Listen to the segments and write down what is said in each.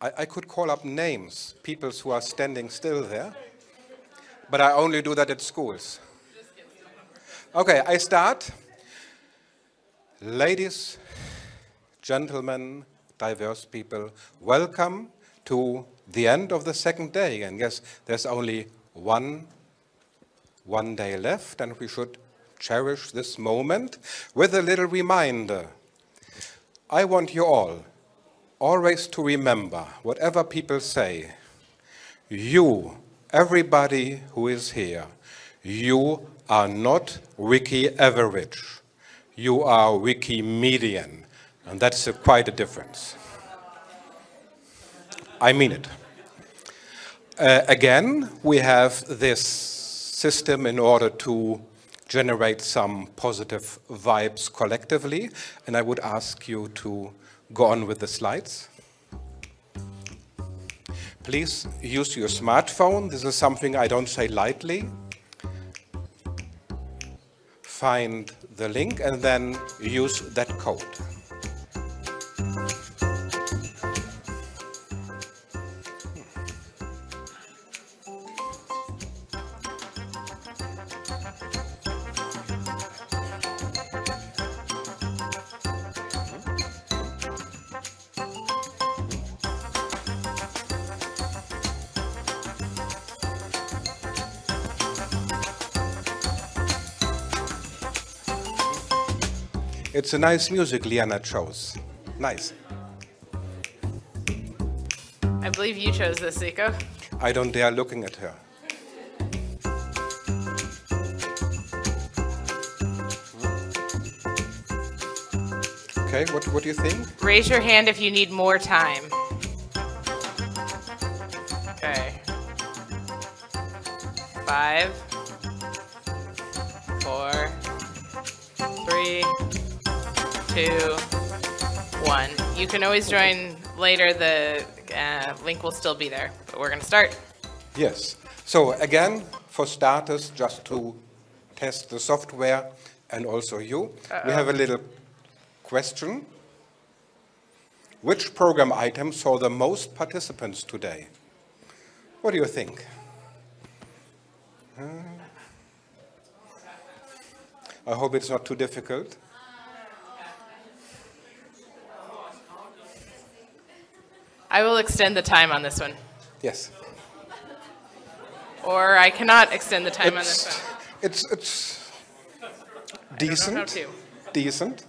I, I could call up names, people who are standing still there, but I only do that at schools. Okay, I start. Ladies, gentlemen, diverse people, welcome to the end of the second day. And yes, there's only one, one day left, and we should cherish this moment with a little reminder. I want you all always to remember, whatever people say, you, everybody who is here, you are not wiki average. You are wiki median. and that's a, quite a difference. I mean it. Uh, again, we have this system in order to generate some positive vibes collectively, and I would ask you to go on with the slides. Please use your smartphone. This is something I don't say lightly. Find the link and then use that code. It's a nice music Liana chose. Nice. I believe you chose this, Zico. I don't dare looking at her. Okay, what, what do you think? Raise your hand if you need more time. Okay. Five, two, one. You can always join later. The uh, link will still be there, but we're going to start. Yes. So again, for starters, just to test the software and also you, we have a little question. Which program item saw the most participants today? What do you think? Uh, I hope it's not too difficult. I will extend the time on this one. Yes. Or I cannot extend the time on this It's, one. it's, it's don't know how decent. Decent.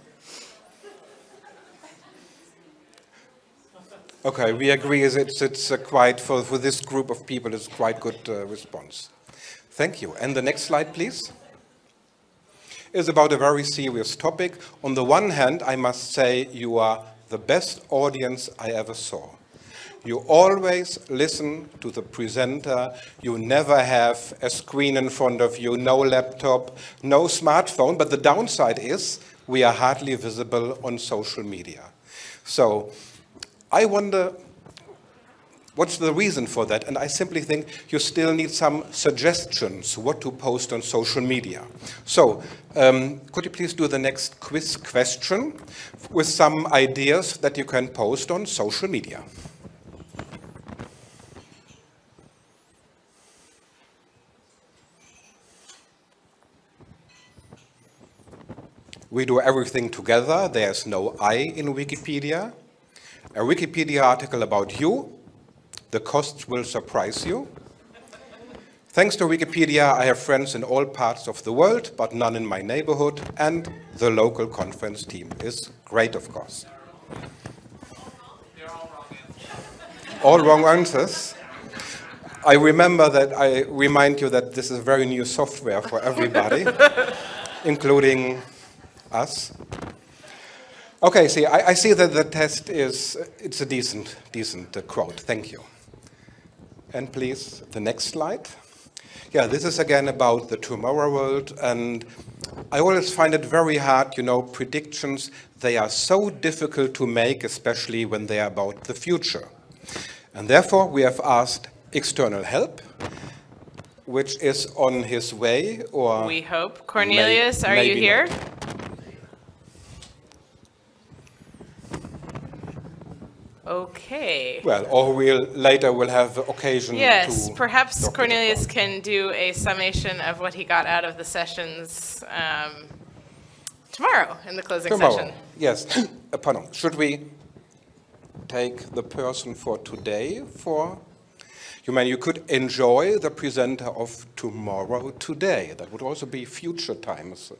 Okay, we agree is it's, it's a quite, for, for this group of people, it's quite good uh, response. Thank you. And the next slide, please, is about a very serious topic. On the one hand, I must say you are the best audience I ever saw. You always listen to the presenter. You never have a screen in front of you, no laptop, no smartphone. But the downside is we are hardly visible on social media. So I wonder what's the reason for that? And I simply think you still need some suggestions what to post on social media. So um, could you please do the next quiz question with some ideas that you can post on social media? We do everything together. There's no I in Wikipedia. A Wikipedia article about you. The costs will surprise you. Thanks to Wikipedia, I have friends in all parts of the world, but none in my neighborhood, and the local conference team is great, of course. All wrong answers. I remember that I remind you that this is very new software for everybody, including us. Okay, see, I, I, see that the test is, it's a decent, decent uh, quote. Thank you. And please, the next slide. Yeah, this is again about the tomorrow world, and I always find it very hard, you know, predictions, they are so difficult to make, especially when they are about the future. And therefore, we have asked external help, which is on his way, or... We hope. Cornelius, may, are you here? Not. Okay. Well, or we'll later we'll have occasion Yes, perhaps Cornelius can do a summation of what he got out of the sessions um, tomorrow in the closing Tomorrow, session. yes. Uh, Pardon, should we take the person for today for? You mean you could enjoy the presenter of tomorrow today? That would also be future times.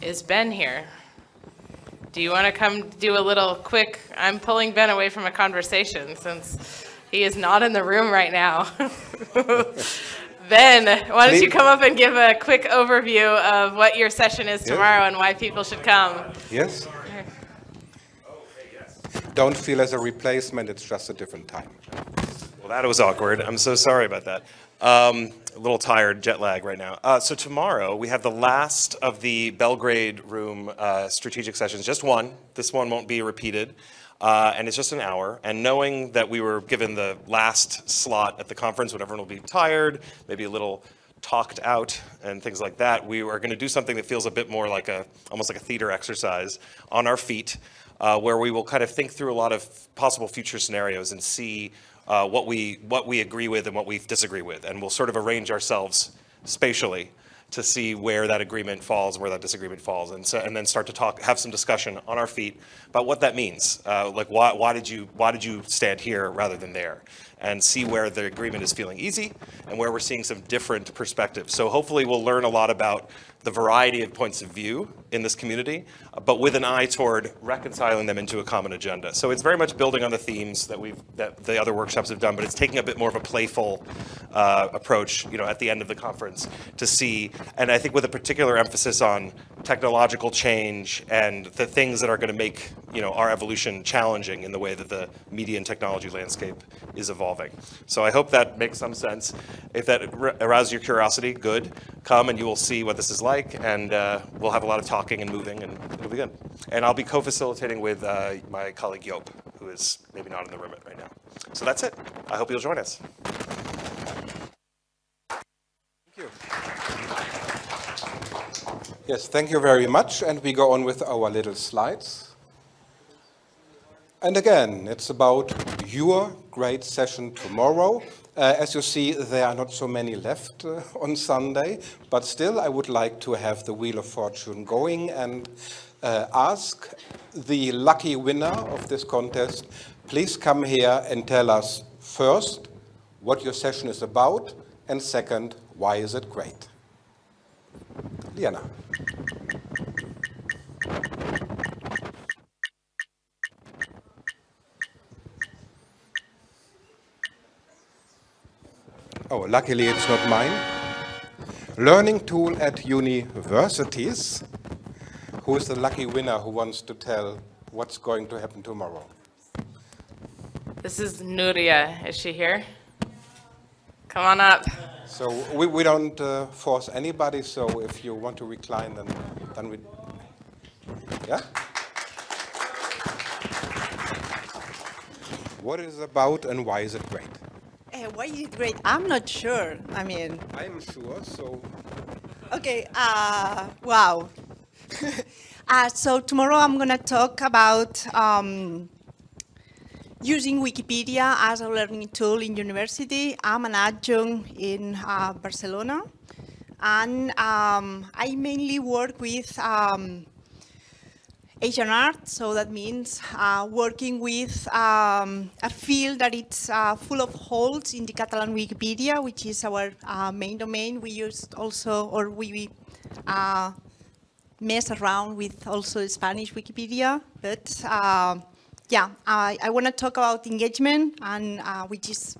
Is Ben here? Do you want to come do a little quick? I'm pulling Ben away from a conversation since he is not in the room right now. ben, why don't you come up and give a quick overview of what your session is Yeah. tomorrow and why people should come? Yes? Don't feel as a replacement, it's just a different time. Well, that was awkward. I'm so sorry about that. Um, a little tired, jet lag right now. Uh, so tomorrow we have the last of the Belgrade Room uh, strategic sessions. Just one. This one won't be repeated, uh, and it's just an hour. And knowing that we were given the last slot at the conference when everyone will be tired, maybe a little talked out and things like that, we are going to do something that feels a bit more like a almost like a theater exercise on our feet uh, where we will kind of think through a lot of possible future scenarios and see uh, what we what we agree with and what we disagree with, and we'll sort of arrange ourselves spatially to see where that agreement falls, where that disagreement falls, and so and then start to talk, have some discussion on our feet about what that means. Uh, like why why did you why did you stand here rather than there, and see where the agreement is feeling easy and where we're seeing some different perspectives. So hopefully we'll learn a lot about the variety of points of view in this community, uh, but with an eye toward reconciling them into a common agenda. So it's very much building on the themes that we've that the other workshops have done, but it's taking a bit more of a playful uh, approach, you know, at the end of the conference to see, and I think with a particular emphasis on technological change and the things that are going to make you know our evolution challenging in the way that the media and technology landscape is evolving. So I hope that makes some sense. If that arouses your curiosity, good. Come and you will see what this is like, and uh, we'll have a lot of talking and moving, and it'll be good. And I'll be co-facilitating with uh, my colleague Yop, who is maybe not in the room right now. So that's it. I hope you'll join us. Thank you. Yes, thank you very much. And we go on with our little slides. And again, it's about your great session tomorrow. Uh, as you see, there are not so many left uh, on Sunday, but still, I would like to have the Wheel of Fortune going and uh, ask the lucky winner of this contest, please come here and tell us first what your session is about, and second, why is it great? Liana. Oh, luckily it's not mine. Learning tool at universities. Who is the lucky winner who wants to tell what's going to happen tomorrow? This is Nuria. Is she here? Come on up. So we, we don't uh, force anybody, so if you want to recline, then, then we, yeah? What is it about and why is it great? Uh, why is it great? I'm not sure. I mean, I'm sure, so okay, uh, wow. uh, so tomorrow I'm going to talk about um, using Wikipedia as a learning tool in university. I'm an adjunct in uh, Barcelona, and um, I mainly work with um, Asian art, so that means uh, working with um, a field that it's uh, full of holes in the Catalan Wikipedia, which is our uh, main domain. We use also, or we uh, mess around with also Spanish Wikipedia, but uh, yeah, I, I want to talk about engagement, and uh, which is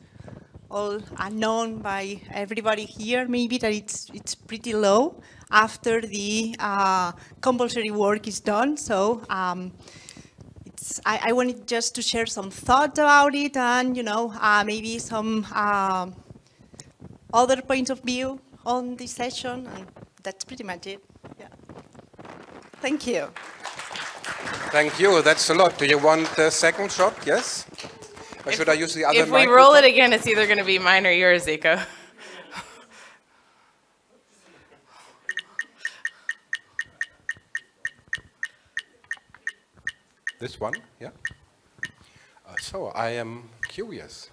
all uh, known by everybody here, maybe that it's it's pretty low after the uh, compulsory work is done. So um, it's, I, I wanted just to share some thoughts about it, and you know uh, maybe some uh, other points of view on this session, and that's pretty much it. Yeah. Thank you. thank you. That's a lot. Do you want the second shot? Yes? Or should I use the other If we roll it again, it's either going to be mine or yours, Zico. This one, yeah. So I am curious.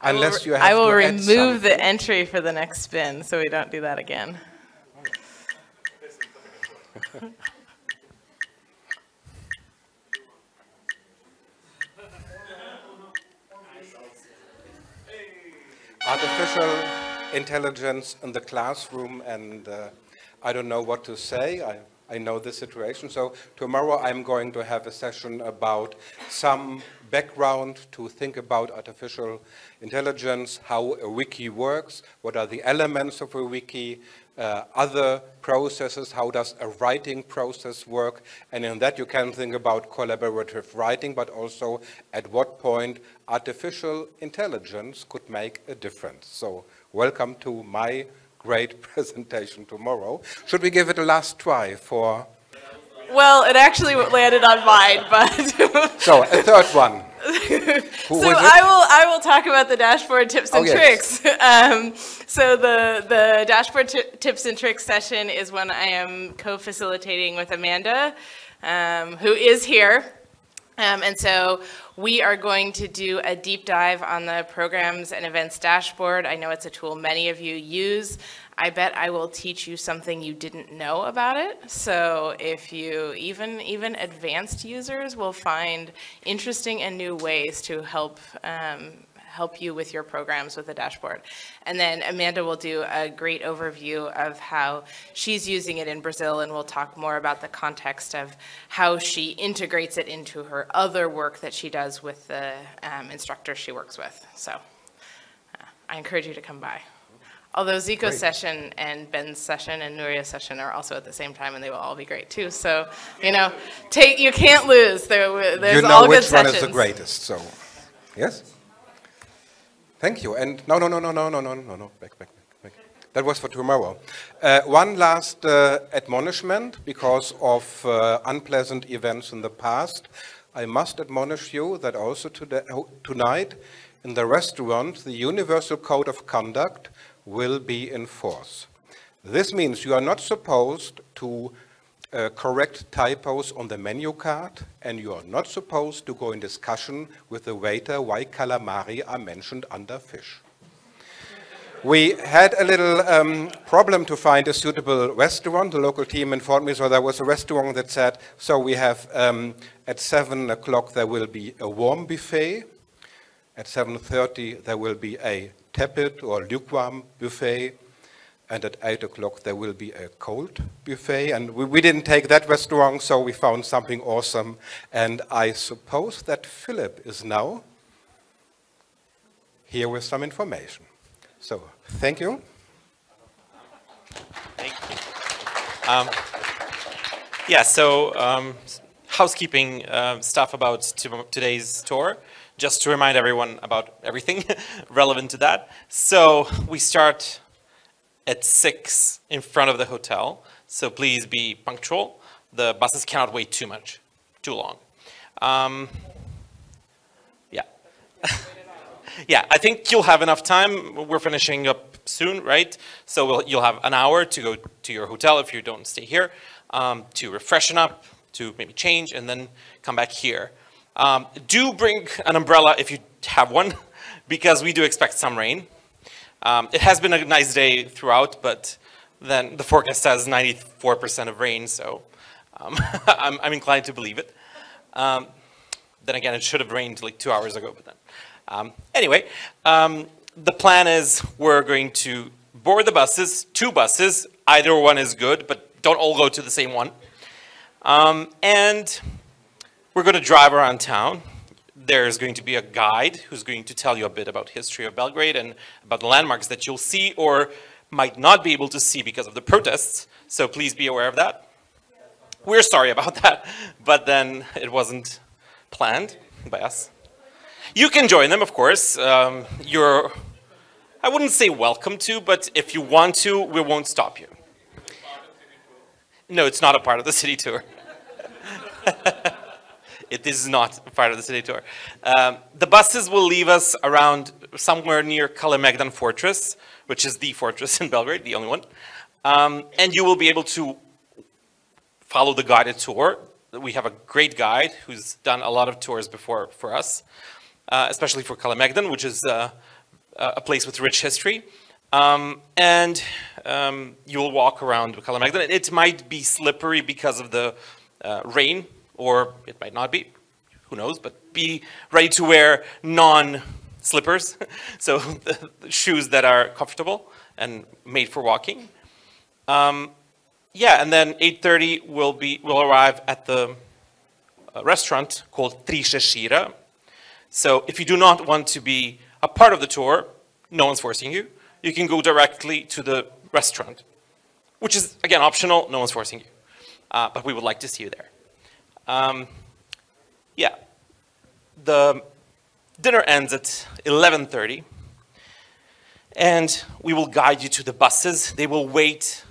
I will unless you have I will remove the entry for the next spin, so we don't do that again. artificial intelligence in the classroom, and uh, I don't know what to say. I, I know the situation. So tomorrow I'm going to have a session about some background to think about artificial intelligence, how a wiki works, what are the elements of a wiki, uh, other processes, how does a writing process work, and in that you can think about collaborative writing, but also at what point artificial intelligence could make a difference. So welcome to my great presentation tomorrow. Should we give it a last try for, Well, it actually landed on mine, but so a third one. Who so? I will I will talk about the dashboard tips and Oh, yes. tricks. Um, so the the dashboard tips and tricks session is when I am co-facilitating with Amanda, um, who is here. Um, and so we are going to do a deep dive on the programs and events dashboard. I know it's a tool many of you use. I bet I will teach you something you didn't know about it. So if you, even, even advanced users will find interesting and new ways to help um, help you with your programs with the dashboard. And then Amanda will do a great overview of how she's using it in Brazil, and we'll talk more about the context of how she integrates it into her other work that she does with the um, instructors she works with. So uh, I encourage you to come by. Although Zico's session and Ben's session and Nuria's session are also at the same time, and they will all be great too. So, you know, take you can't lose. There, there's you know all good which sessions. one is the greatest, so, yes? Thank you, and no, no, no, no, no, no, no, no, no, back, back, back, back. That was for tomorrow. Uh, one last uh, admonishment, because of uh, unpleasant events in the past, I must admonish you that also today, tonight, in the restaurant, the Universal Code of Conduct will be in force. This means you are not supposed to uh, correct typos on the menu card, and you are not supposed to go in discussion with the waiter why calamari are mentioned under fish. We had a little um, problem to find a suitable restaurant. The local team informed me, so there was a restaurant that said, so we have um, at 7 o'clock there will be a warm buffet. At 7.30 there will be a tepid or lukewarm buffet. And at 8 o'clock there will be a cold buffet. And we, we didn't take that restaurant, so we found something awesome. And I suppose that Philip is now here with some information. So, thank you. Thank you. Um, yeah, so um, housekeeping uh, stuff about today's tour, just to remind everyone about everything relevant to that. So we start at six in front of the hotel, so please be punctual. The buses cannot wait too much, too long. Um, yeah. Yeah, I think you'll have enough time. We're finishing up soon, right? So we'll, you'll have an hour to go to your hotel if you don't stay here, um, to refreshen up, to maybe change, and then come back here. Um, do bring an umbrella if you have one, because we do expect some rain. Um, it has been a nice day throughout, but then the forecast says 94% of rain, so um, I'm, I'm inclined to believe it. Um, then again, it should have rained like two hours ago, but then. Um, anyway, um, the plan is we're going to board the buses, two buses. Either one is good, but don't all go to the same one. Um, and we're going to drive around town. There's going to be a guide who's going to tell you a bit about history of Belgrade and about the landmarks that you'll see or might not be able to see because of the protests. So please be aware of that. We're sorry about that, but then it wasn't planned by us. You can join them, of course. Um, you're, I wouldn't say welcome to, but if you want to, we won't stop you. No, it's not a part of the city tour. it is not part of the city tour. Um, the buses will leave us around somewhere near Kalemegdan Fortress, which is the fortress in Belgrade, the only one. Um, and you will be able to follow the guided tour. we have a great guide who's done a lot of tours before for us, uh, especially for Kalemegdan, which is uh, a place with rich history. Um, and um, you'll walk around Kalemegdan. It might be slippery because of the uh, rain, or it might not be, who knows, but be ready to wear non-slippers, so the, the shoes that are comfortable and made for walking. Um, yeah, and then 8.30 we'll, be, we'll arrive at the uh, restaurant called Tri Šešira. So if you do not want to be a part of the tour, no one's forcing you, you can go directly to the restaurant, which is, again, optional, no one's forcing you. Uh, but we would like to see you there. Um, yeah, the dinner ends at 11.30, and we will guide you to the buses. They will wait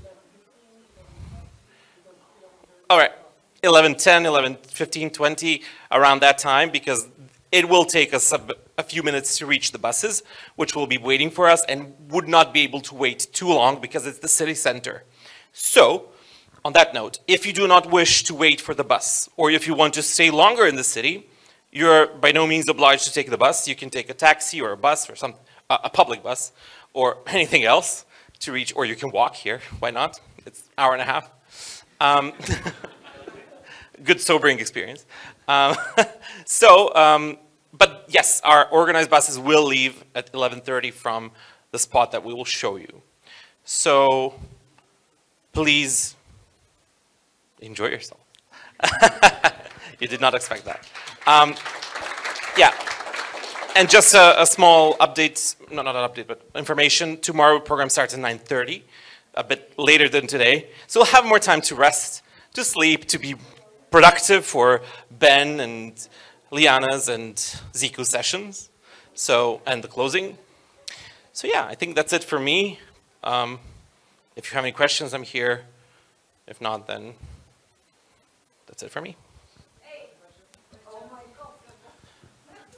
all right, 11, 10, 11, 15, 20, around that time, because it will take us a, a, few minutes to reach the buses, which will be waiting for us and would not be able to wait too long because it's the city center. So, on that note, if you do not wish to wait for the bus, or if you want to stay longer in the city, you're by no means obliged to take the bus. You can take a taxi or a bus or some, uh, a public bus or anything else to reach, or you can walk here. Why not? It's hour and a half. Um, good sobering experience. Um, so, um, but yes, our organized buses will leave at 11.30 from the spot that we will show you. So please enjoy yourself. you did not expect that. Um, yeah, and just a, a, small update, no, not an update, but information. Tomorrow program starts at 9.30 a bit later than today. So we'll have more time to rest, to sleep, to be productive for Ben and Liana's and Zico sessions. So, and the closing. So yeah, I think that's it for me. Um, if you have any questions, I'm here. If not, then that's it for me.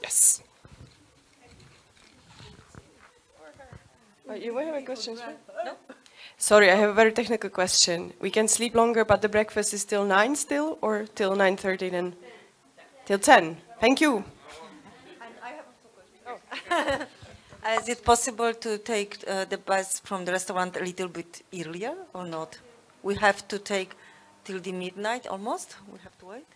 Yes. You might have a question. No? Sorry, I have a very technical question. We can sleep longer, but the breakfast is till 9 still, or till 9.30 then? Till 10. Thank you. is it possible to take uh, the bus from the restaurant a little bit earlier or not? We have to take till the midnight almost? We have to wait?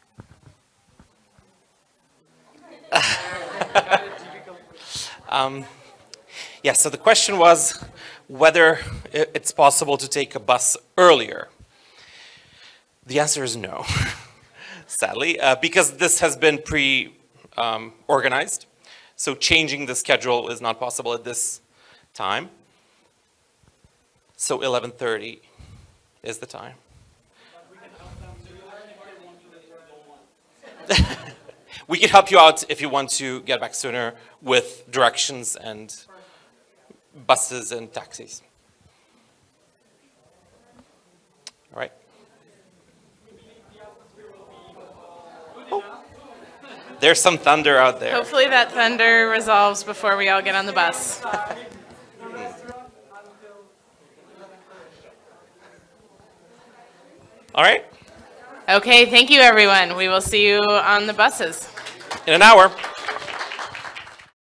um, yeah, so the question was whether it's possible to take a bus earlier. The answer is no, sadly, uh, because this has been pre-organized. Um, so changing the schedule is not possible at this time. So 11.30 is the time. we can help you out if you want to get back sooner with directions and buses and taxis. All right. Oh. There's some thunder out there. Hopefully that thunder resolves before we all get on the bus. all right. Okay, thank you everyone. We will see you on the buses. In an hour.